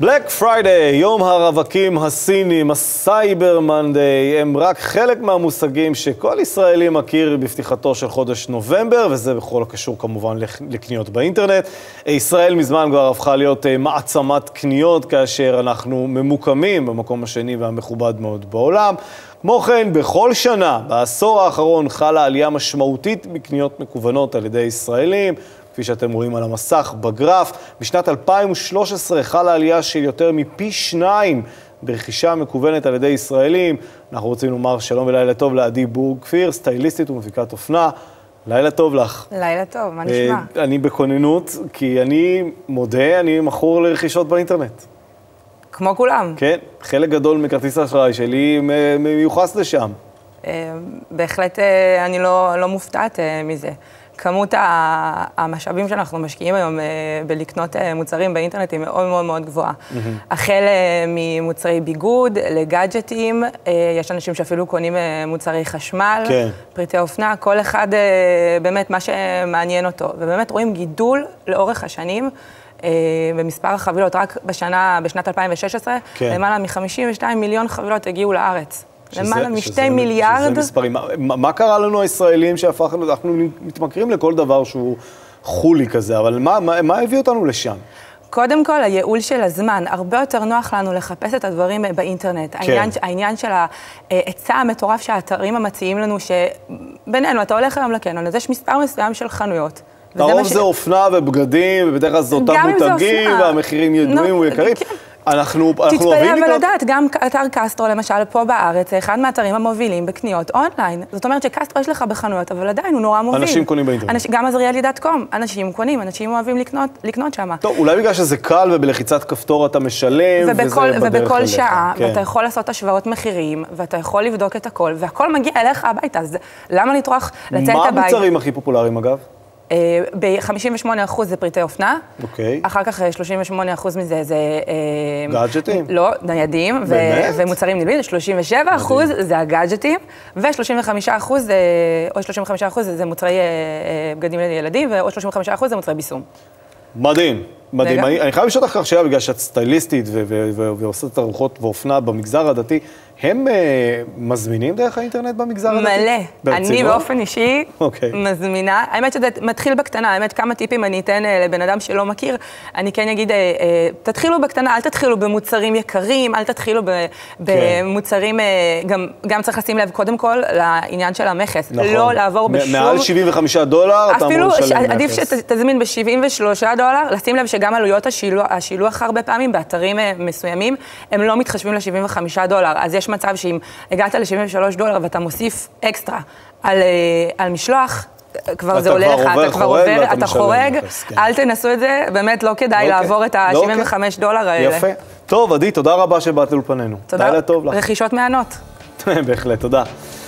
Black Friday, יום הרווקים הסינים, ה Cyber Monday, הם רק חלק מהמושגים שכל ישראלי מכיר בפתיחתו של חודש נובמבר, וזה בכל הקשור כמובן לקניות באינטרנט. ישראל מזמן כבר הפכה להיות אה, מעצמת קניות, כאשר אנחנו ממוקמים במקום השני והמכובד מאוד בעולם. כמו כן, בכל שנה, בעשור האחרון, חלה עלייה משמעותית בקניות מקוונות על ידי ישראלים. כפי שאתם רואים על המסך בגרף. בשנת 2013 חלה עלייה של יותר מפי שניים ברכישה מקוונת על ידי ישראלים. אנחנו רוצים לומר שלום ולילה טוב לעדי בורג כפיר, סטייליסטית ומפיקת אופנה. לילה טוב לך. לילה טוב, מה נשמע? Uh, אני בכוננות, כי אני מודה, אני מכור לרכישות באינטרנט. כמו כולם. כן, חלק גדול מכרטיס האשראי שלי מיוחס לשם. Uh, בהחלט uh, אני לא, לא מופתעת מזה. כמות המשאבים שאנחנו משקיעים היום אה, בלקנות אה, מוצרים באינטרנט היא מאוד מאוד מאוד גבוהה. Mm-hmm. החל אה, ממוצרי ביגוד לגאדג'טים, יש אנשים שאפילו קונים מוצרי חשמל, כן. פריטי אופנה, כל אחד באמת מה שמעניין אותו. ובאמת רואים גידול לאורך השנים. במספר החבילות, רק בשנה, בשנת 2016, כן. למעלה מ-52 מיליון חבילות הגיעו לארץ. למעלה משתי מיליארד. שזה מספרים. מה, מה קרה לנו הישראלים שהפכנו, אנחנו מתמכרים לכל דבר שהוא חולי כזה, אבל מה, מה, מה הביא אותנו לשם? קודם כל, הייעול של הזמן. הרבה יותר נוח לנו לחפש את הדברים באינטרנט. כן. העניין, העניין של ההיצע המטורף שהאתרים המציעים לנו, שבינינו, אתה הולך היום לקנון, אז יש מספר מסוים של חנויות. לרוב זה ש... אופנה ובגדים, ובדרך כלל זה אותם מותגים, והמחירים ידועים ויקרים. כן. אנחנו, אנחנו אוהבים לקנות... תתפלא אבל לדעת, גם אתר קסטרו, למשל, פה בארץ, זה אחד מהאתרים המובילים בקניות אונליין. זאת אומרת שקסטרו יש לך בחנויות, אבל עדיין הוא נורא מוביל. אנשים קונים באינטרנט. אנש, גם עזריאלי דאט קום, אנשים קונים, אנשים אוהבים לקנות, לקנות שם. טוב, אולי בגלל שזה קל ובלחיצת כפתור אתה משלם, ובכל, וזה בדרך ובכל. שעה, כן. ואתה יכול לעשות השוואות מחירים, ואתה יכול לבדוק את הכל, והכל מגיע אליך הביתה, אז למה לטרוח לצאת הבית? מה המוצרים הכי פופולריים, אגב? אה, ב-58% זה פריטי אופנה. אוקיי. אחר כך 38% אה, מזה זה... אה, גאדג'טים? לא, ניידים. באמת? ומוצרים נלווים, 37% זה הגאדג'טים, ו-35% זה... או 35% זה מוצרי בגדים לילדים, ועוד 35% זה מוצרי ביסום. מדהים. מדהים. אני, אני חייב לשאול אותך שאלה, בגלל שאת סטייליסטית ועושה תערוכות ואופנה במגזר הדתי, הם uh, מזמינים דרך האינטרנט במגזר הדתי? מלא. ברצינות? אני באופן אישי okay. אוקיי. מזמינה. האמת שזה מתחיל בקטנה, האמת כמה טיפים אני אתן uh, לבן אדם שלא מכיר. אני כן אגיד, uh, uh, תתחילו בקטנה, אל תתחילו במוצרים יקרים, אל תתחילו ב, כן. במוצרים, uh, גם, גם צריך לשים לב קודם כל לעניין של המכס. נכון. לא לעבור בשום... מעל 75 דולר אתה אמור לשלם מכס. עדיף שתזמין ב-73 דולר, לשים לב שגם עלויות השילוח, השילוח הרבה פעמים באתרים uh, מסוימים, הם לא מתחשבים ל-75 דולר. אז יש מצב שאם הגעת ל-73 דולר ואתה מוסיף אקסטרה על, אה, על משלוח, כבר זה עולה לך, אתה כבר עובר, אתה חורג, כן. אל תנסו את זה, באמת לא כדאי לא לעבור את ה-75 לא דולר האלה. יפה. טוב, עדי, תודה רבה שבאת לאולפנינו. תודה. לילה טוב לך. רכישות מהנות. בהחלט, תודה.